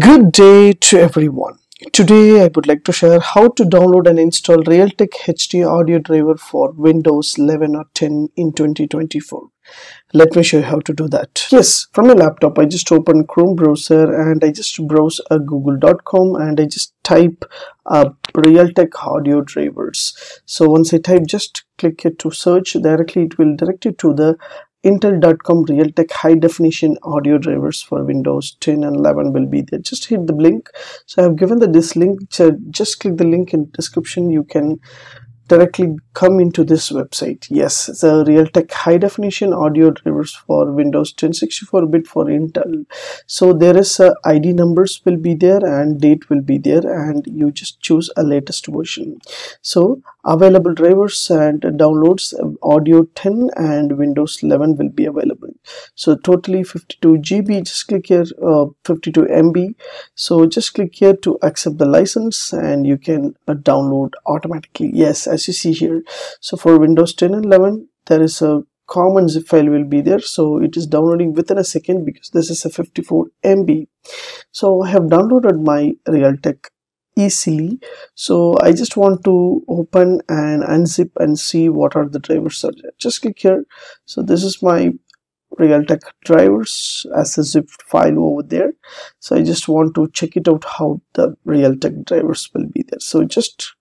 Good day to everyone. Today I would like to share how to download and install Realtek HD audio driver for Windows 11 or 10 in 2024. Let me show you how to do that. Yes, from my laptop I just open Chrome browser and I just browse a google.com and I just type uh, Realtek audio drivers. So once I type just click it to search directly it will direct you to the Intel.com Realtek high definition audio drivers for Windows 10 and 11 will be there. Just hit the link. So I have given the this link. Just click the link in description. You can directly come into this website. Yes, the Realtek high definition audio drivers for Windows 10 64-bit for Intel. So there is uh, a ID numbers will be there and date will be there and you just choose a latest version. So available drivers and downloads uh, audio 10 and Windows 11 will be available. So totally 52 GB. Just click here uh, 52 MB. So just click here to accept the license and you can uh, download automatically. Yes, as you see here so for windows 10 and 11 there is a common zip file will be there so it is downloading within a second because this is a 54 MB so I have downloaded my Realtek easily so I just want to open and unzip and see what are the drivers are there just click here so this is my Realtek drivers as a zip file over there. So I just want to check it out how the Realtek drivers will be there. So just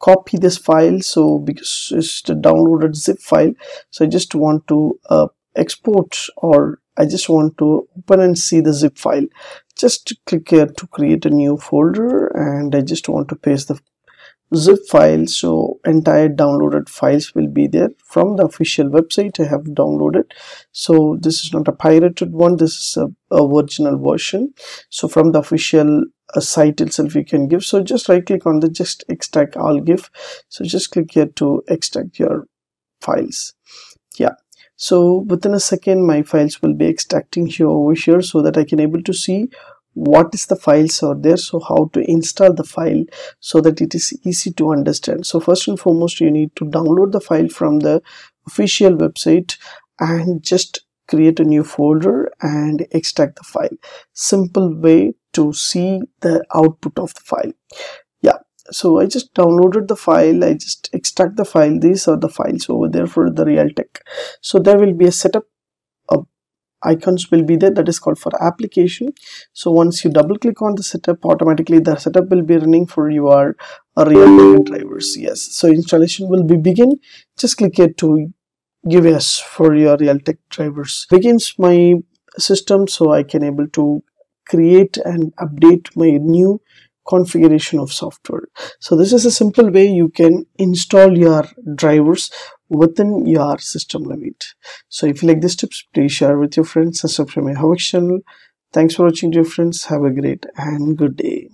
copy this file. So because it's the downloaded zip file so I just want to uh, export or I just want to open and see the zip file. Just click here to create a new folder and I just want to paste the zip file. So entire downloaded files will be there from the official website. I have downloaded. So this is not a pirated one. This is a, a original version. So from the official uh, site itself you can give. So just right click on the just extract all give so just click here to extract your files. Yeah. So within a second my files will be extracting here over here so that I can able to see what is the files are there so how to install the file so that it is easy to understand. So first and foremost you need to download the file from the official website and just create a new folder and extract the file. Simple way to see the output of the file. Yeah so I just downloaded the file I just extract the file. These are the files over there for the Realtek. So there will be a setup icons will be there. That is called for application. So once you double click on the setup automatically the setup will be running for your uh, real drivers. Yes. So installation will be begin. Just click it to give yes for your realtek drivers. Begins my system so i can able to create and update my new configuration of software. So this is a simple way you can install your drivers within your system limit. So if you like this tips please share with your friends and subscribe my HowXT channel. Thanks for watching dear friends. Have a great and good day